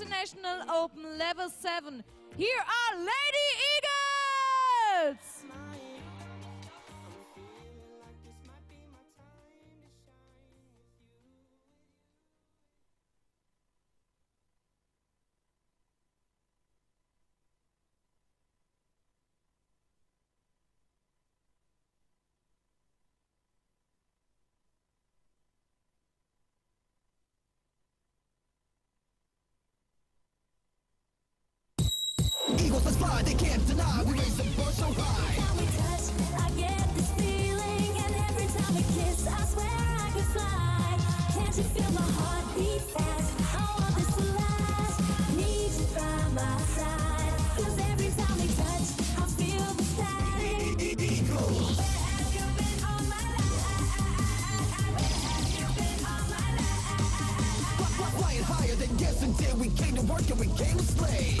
International Open Level 7. Here are Lady Eagles! Eagles let's fly, they can't deny. We raise the bar so high. time we touch, I get this feeling, and every time we kiss, I swear I could fly. Can't you feel my heart beat fast? I want this to last. Need you by my side, 'cause every time we touch, I feel the static. Eagles. Where have you been all my life? Where have you been all my life? Flying higher than yesterday. We came to work and we came to slay.